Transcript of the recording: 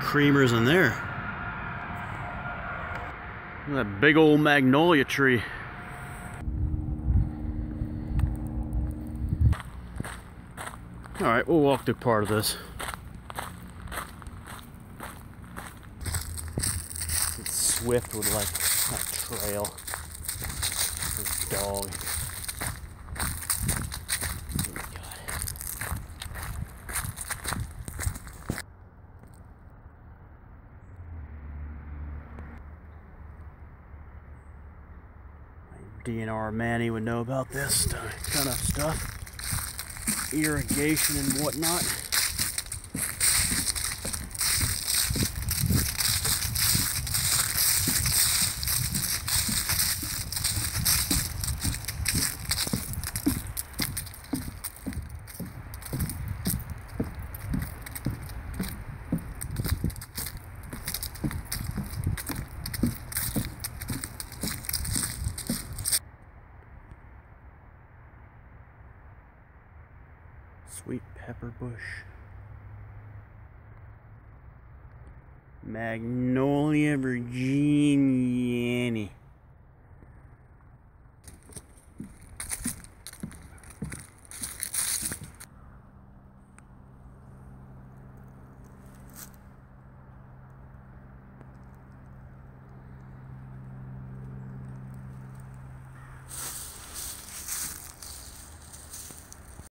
creamers in there. That big old magnolia tree. All right, we'll walk through part of this. It's Swift would like that trail. His dog. DNR Manny would know about this kind of stuff. Irrigation and whatnot. Sweet pepper bush. Magnolia virginiana.